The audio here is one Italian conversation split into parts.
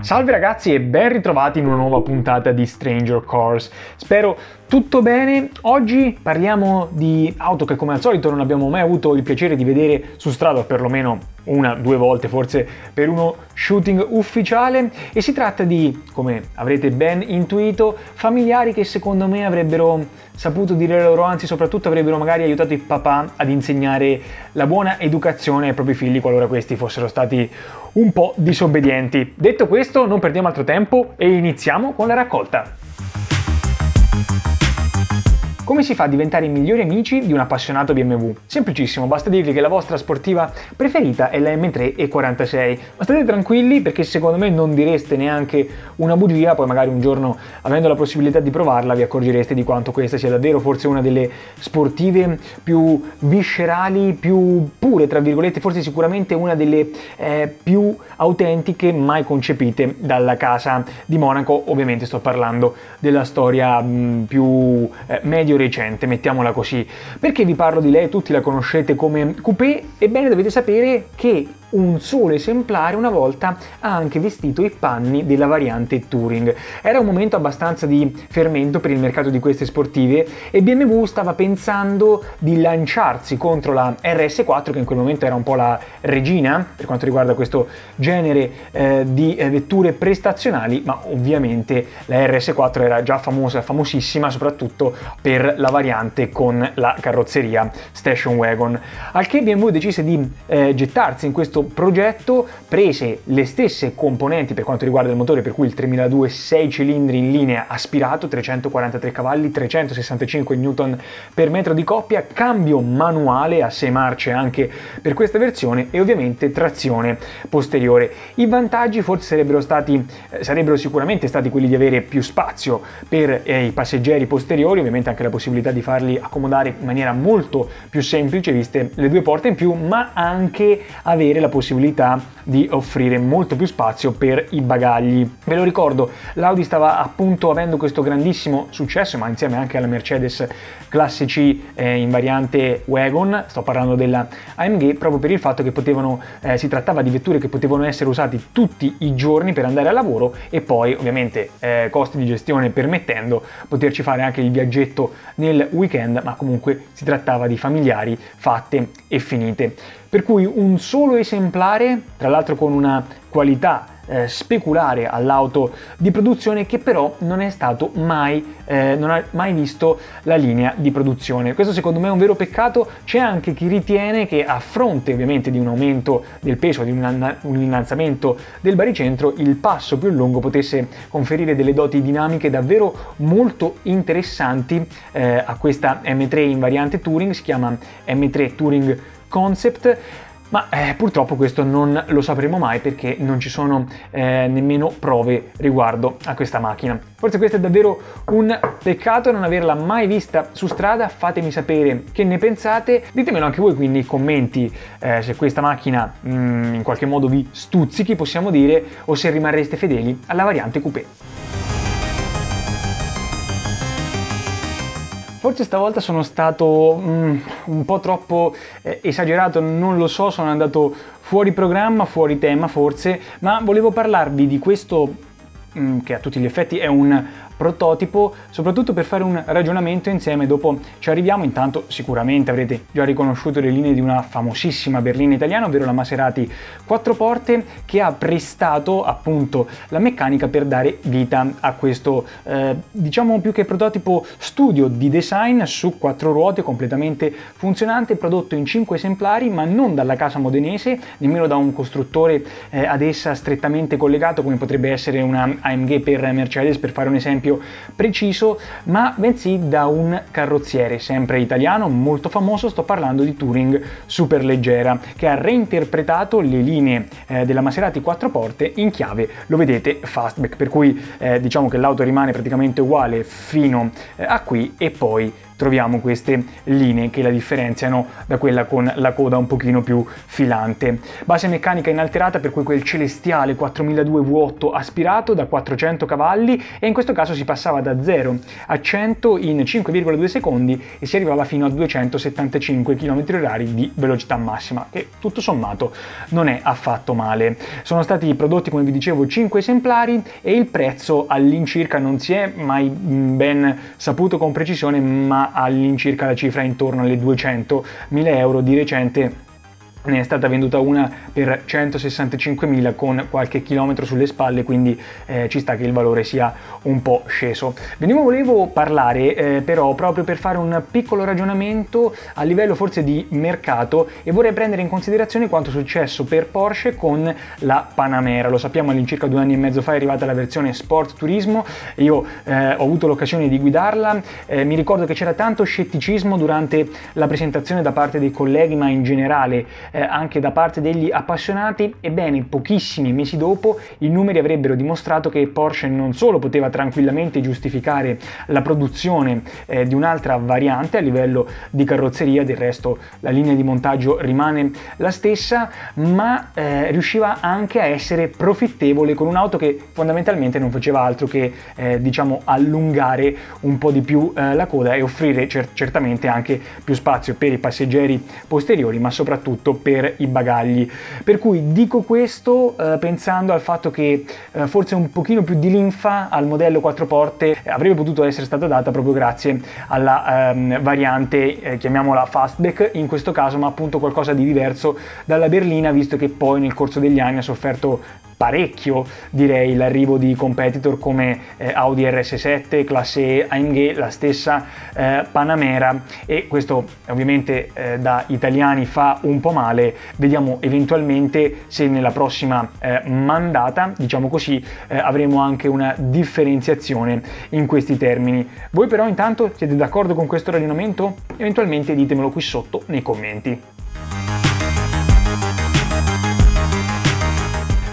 Salve ragazzi e ben ritrovati in una nuova puntata di Stranger Cars. Spero tutto bene. Oggi parliamo di auto che come al solito non abbiamo mai avuto il piacere di vedere su strada, perlomeno una, due volte forse per uno shooting ufficiale e si tratta di, come avrete ben intuito, familiari che secondo me avrebbero saputo dire loro, anzi soprattutto avrebbero magari aiutato il papà ad insegnare la buona educazione ai propri figli qualora questi fossero stati un po' disobbedienti. Detto questo, non perdiamo altro tempo e iniziamo con la raccolta. Come si fa a diventare i migliori amici di un appassionato BMW? Semplicissimo, basta dirgli che la vostra sportiva preferita è la M3 E46. Ma state tranquilli perché secondo me non direste neanche una bugia, poi magari un giorno avendo la possibilità di provarla vi accorgereste di quanto questa sia davvero forse una delle sportive più viscerali, più pure, tra virgolette, forse sicuramente una delle eh, più autentiche mai concepite dalla casa di Monaco. Ovviamente sto parlando della storia mh, più eh, medio medio recente, mettiamola così. Perché vi parlo di lei? Tutti la conoscete come Coupé? Ebbene dovete sapere che un solo esemplare una volta ha anche vestito i panni della variante Touring. Era un momento abbastanza di fermento per il mercato di queste sportive e BMW stava pensando di lanciarsi contro la RS4 che in quel momento era un po' la regina per quanto riguarda questo genere eh, di eh, vetture prestazionali, ma ovviamente la RS4 era già famosa, famosissima soprattutto per la variante con la carrozzeria Station Wagon. Al che BMW decise di eh, gettarsi in questo progetto prese le stesse componenti per quanto riguarda il motore, per cui il 3002 6 cilindri in linea aspirato, 343 cavalli, 365 Newton per metro di coppia, cambio manuale a 6 marce anche per questa versione e ovviamente trazione posteriore. I vantaggi forse sarebbero stati eh, sarebbero sicuramente stati quelli di avere più spazio per eh, i passeggeri posteriori, ovviamente anche la possibilità di farli accomodare in maniera molto più semplice viste le due porte in più, ma anche avere la possibilità di offrire molto più spazio per i bagagli. Ve lo ricordo, l'Audi stava appunto avendo questo grandissimo successo, ma insieme anche alla Mercedes classe C eh, in variante wagon, sto parlando della AMG, proprio per il fatto che potevano, eh, si trattava di vetture che potevano essere usate tutti i giorni per andare al lavoro e poi ovviamente eh, costi di gestione permettendo poterci fare anche il viaggetto nel weekend, ma comunque si trattava di familiari fatte e finite. Per cui un solo esemplare, tra l'altro con una qualità eh, speculare all'auto di produzione che però non è stato mai, eh, non ha mai visto la linea di produzione. Questo secondo me è un vero peccato, c'è anche chi ritiene che a fronte ovviamente di un aumento del peso, di un, un innalzamento del baricentro, il passo più lungo potesse conferire delle doti dinamiche davvero molto interessanti eh, a questa M3 in variante Touring, si chiama M3 Touring Concept ma eh, purtroppo questo non lo sapremo mai perché non ci sono eh, nemmeno prove riguardo a questa macchina. Forse questo è davvero un peccato non averla mai vista su strada, fatemi sapere che ne pensate, ditemelo anche voi qui nei commenti eh, se questa macchina mh, mm, in qualche modo vi stuzzichi possiamo dire o se rimarreste fedeli alla variante coupé. Forse stavolta sono stato mm, un po' troppo eh, esagerato, non lo so, sono andato fuori programma, fuori tema forse, ma volevo parlarvi di questo mm, che a tutti gli effetti è un prototipo, soprattutto per fare un ragionamento insieme. Dopo ci arriviamo, intanto sicuramente avrete già riconosciuto le linee di una famosissima berlina italiana, ovvero la Maserati quattro porte, che ha prestato appunto la meccanica per dare vita a questo, eh, diciamo più che prototipo, studio di design su quattro ruote completamente funzionante, prodotto in cinque esemplari, ma non dalla casa modenese, nemmeno da un costruttore eh, ad essa strettamente collegato, come potrebbe essere una AMG per Mercedes, per fare un esempio esempio preciso, ma bensì da un carrozziere sempre italiano molto famoso, sto parlando di Touring Superleggera, che ha reinterpretato le linee eh, della Maserati 4 porte in chiave, lo vedete, fastback, per cui eh, diciamo che l'auto rimane praticamente uguale fino eh, a qui e poi troviamo queste linee che la differenziano da quella con la coda un pochino più filante. Base meccanica inalterata per cui quel celestiale 4002 V8 aspirato da 400 cavalli e in questo caso caso si passava da 0 a 100 in 5,2 secondi e si arrivava fino a 275 km/h di velocità massima, che tutto sommato non è affatto male. Sono stati prodotti, come vi dicevo, 5 esemplari e il prezzo all'incirca non si è mai ben saputo con precisione, ma all'incirca la cifra è intorno alle 200.000 euro di recente ne è stata venduta una per 165.000 con qualche chilometro sulle spalle, quindi eh, ci sta che il valore sia un po' sceso. Ve ne volevo parlare eh, però proprio per fare un piccolo ragionamento a livello forse di mercato e vorrei prendere in considerazione quanto è successo per Porsche con la Panamera. Lo sappiamo all'incirca due anni e mezzo fa è arrivata la versione Sport Turismo, io eh, ho avuto l'occasione di guidarla, eh, mi ricordo che c'era tanto scetticismo durante la presentazione da parte dei colleghi, ma in generale eh, anche da parte degli appassionati, ebbene pochissimi mesi dopo i numeri avrebbero dimostrato che Porsche non solo poteva tranquillamente giustificare la produzione eh, di un'altra variante a livello di carrozzeria, del resto la linea di montaggio rimane la stessa, ma eh, riusciva anche a essere profittevole con un'auto che fondamentalmente non faceva altro che eh, diciamo allungare un po' di più eh, la coda e offrire cer- certamente anche più spazio per i passeggeri posteriori, ma soprattutto per i bagagli. Per cui dico questo eh, pensando al fatto che eh, forse un pochino più di linfa al modello 4 porte avrebbe potuto essere stata data proprio grazie alla ehm, variante, eh, chiamiamola fastback in questo caso, ma appunto qualcosa di diverso dalla berlina, visto che poi nel corso degli anni ha sofferto parecchio direi l'arrivo di competitor come eh, Audi RS7, classe AMG, la stessa eh, Panamera e questo ovviamente eh, da italiani fa un po' male, vediamo eventualmente se nella prossima eh, mandata, diciamo così, eh, avremo anche una differenziazione in questi termini. Voi però intanto siete d'accordo con questo ragionamento? Eventualmente ditemelo qui sotto nei commenti.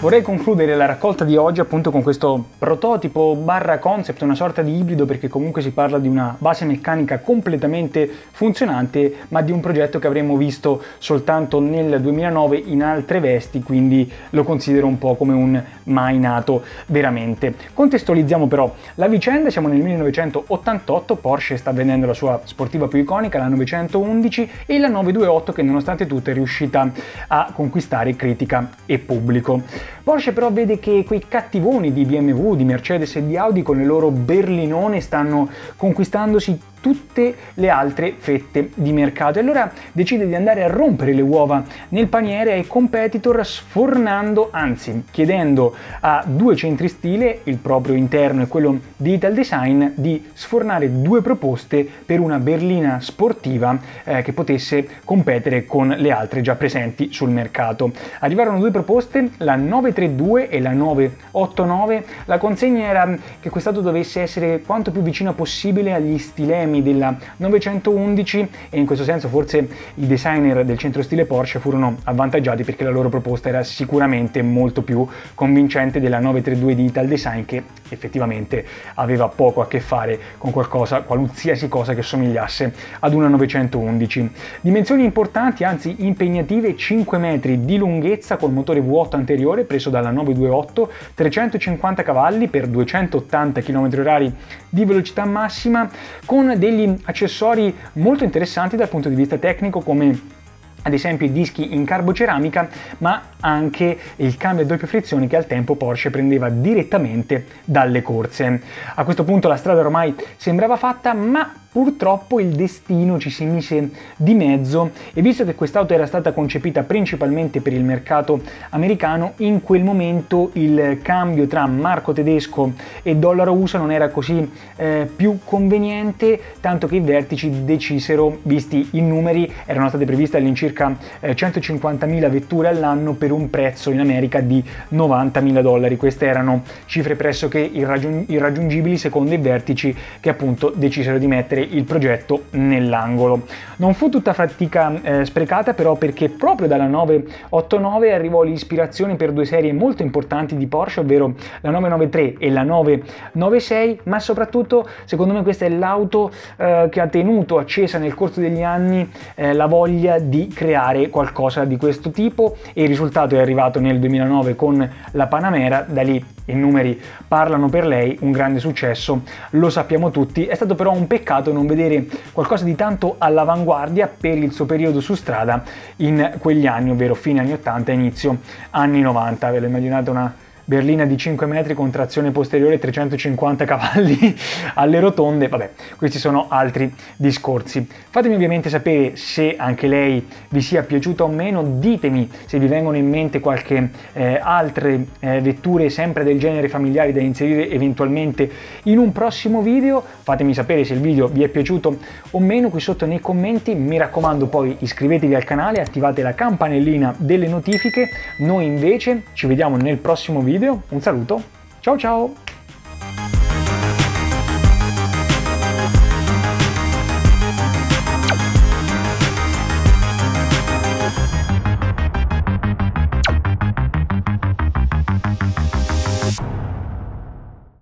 Vorrei concludere la raccolta di oggi appunto con questo prototipo barra concept, una sorta di ibrido perché comunque si parla di una base meccanica completamente funzionante ma di un progetto che avremmo visto soltanto nel 2009 in altre vesti quindi lo considero un po' come un mai nato veramente. Contestualizziamo però la vicenda, siamo nel 1988, Porsche sta vendendo la sua sportiva più iconica, la 911 e la 928 che nonostante tutto è riuscita a conquistare critica e pubblico. Porsche però vede che quei cattivoni di BMW, di Mercedes e di Audi con le loro berlinone stanno conquistandosi tutte le altre fette di mercato e allora decide di andare a rompere le uova nel paniere ai competitor sfornando, anzi chiedendo a due centri stile, il proprio interno e quello di Ital Design, di sfornare due proposte per una berlina sportiva eh, che potesse competere con le altre già presenti sul mercato. Arrivarono due proposte, la 932 e la 989. La consegna era che quest'auto dovesse essere quanto più vicina possibile agli stilemi temi della 911 e in questo senso forse i designer del centro stile Porsche furono avvantaggiati perché la loro proposta era sicuramente molto più convincente della 932 di Ital Design che effettivamente aveva poco a che fare con qualcosa, qualsiasi cosa che somigliasse ad una 911. Dimensioni importanti, anzi impegnative, 5 metri di lunghezza col motore V8 anteriore preso dalla 928, 350 cavalli per 280 km/h di velocità massima con degli accessori molto interessanti dal punto di vista tecnico come ad esempio i dischi in carboceramica, ma anche il cambio a doppia frizione che al tempo Porsche prendeva direttamente dalle corse. A questo punto la strada ormai sembrava fatta, ma Purtroppo il destino ci si mise di mezzo e visto che quest'auto era stata concepita principalmente per il mercato americano, in quel momento il cambio tra marco tedesco e dollaro USA non era così eh, più conveniente, tanto che i vertici decisero, visti i numeri, erano state previste all'incirca eh, 150.000 vetture all'anno per un prezzo in America di 90.000 dollari. Queste erano cifre pressoché irraggiungibili secondo i vertici che appunto decisero di mettere il progetto nell'angolo. Non fu tutta fatica eh, sprecata però perché proprio dalla 989 arrivò l'ispirazione per due serie molto importanti di Porsche, ovvero la 993 e la 996, ma soprattutto secondo me questa è l'auto eh, che ha tenuto accesa nel corso degli anni eh, la voglia di creare qualcosa di questo tipo e il risultato è arrivato nel 2009 con la Panamera, da lì i numeri parlano per lei, un grande successo, lo sappiamo tutti, è stato però un peccato non vedere qualcosa di tanto all'avanguardia per il suo periodo su strada in quegli anni, ovvero fine anni 80 inizio anni 90, ve lo immaginate una berlina di 5 metri con trazione posteriore 350 cavalli alle rotonde, vabbè, questi sono altri discorsi. Fatemi ovviamente sapere se anche lei vi sia piaciuta o meno, ditemi se vi vengono in mente qualche eh, altre eh, vetture sempre del genere familiari da inserire eventualmente in un prossimo video, fatemi sapere se il video vi è piaciuto o meno qui sotto nei commenti, mi raccomando poi iscrivetevi al canale, attivate la campanellina delle notifiche, noi invece ci vediamo nel prossimo video video, un saluto, ciao ciao!